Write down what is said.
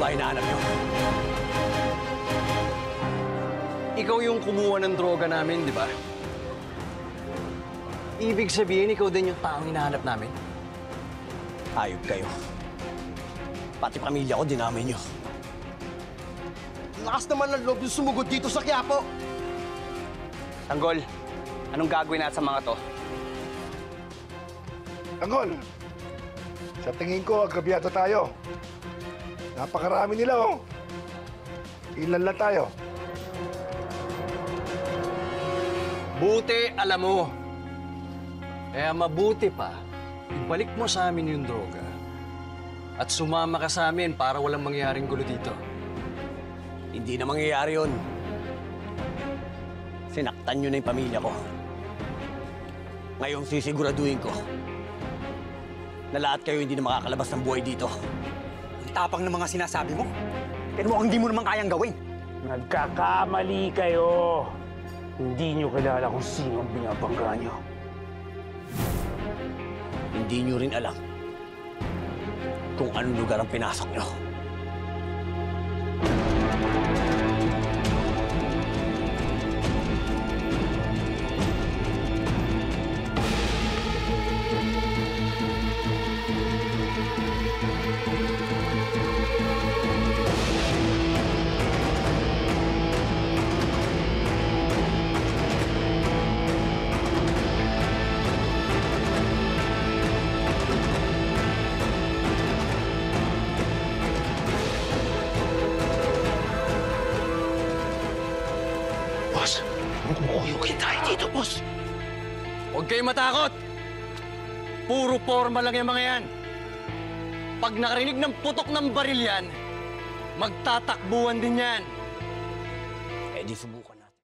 ba hinahanap niyo? Ikaw yung kumuha ng droga namin, di ba? Ibig sabihin, ikaw din yung taong hinahanap namin? Hayop kayo. Pati pamilya ko, dinamay niyo. Lakas naman ng loob yung sumugod dito sa Quiapo. Tanggol, anong gagawin natin sa mga to? Tanggol, sa tingin ko, agabyado tayo. Napakarami nila, oh. Ilan lang tayo? Buti, alam mo. Kaya mabuti pa, ibalik mo sa amin yung droga. At sumama ka sa amin para walang mangyaring gulo dito. Hindi na mangyayari yun. Sinaktan niyo na yung pamilya ko. Ngayong sisiguraduhin ko na lahat kayo hindi na makakalabas ng buhay dito. Ang tapang ng mga sinasabi mo. Pero mukhang hindi mo naman kayang gawin. Nagkakamali kayo. Hindi nyo kilala kung sino ang binabangga nyo. Hindi niyo rin alam kung anong lugar ang pinasok niyo. Boss, kuyukin tayo dito, boss. Huwag kayong matakot! Puro forma lang yung mga yan. Pag nakarinig ng putok ng baril yan, magtatakbuhan din yan. Eh di subukan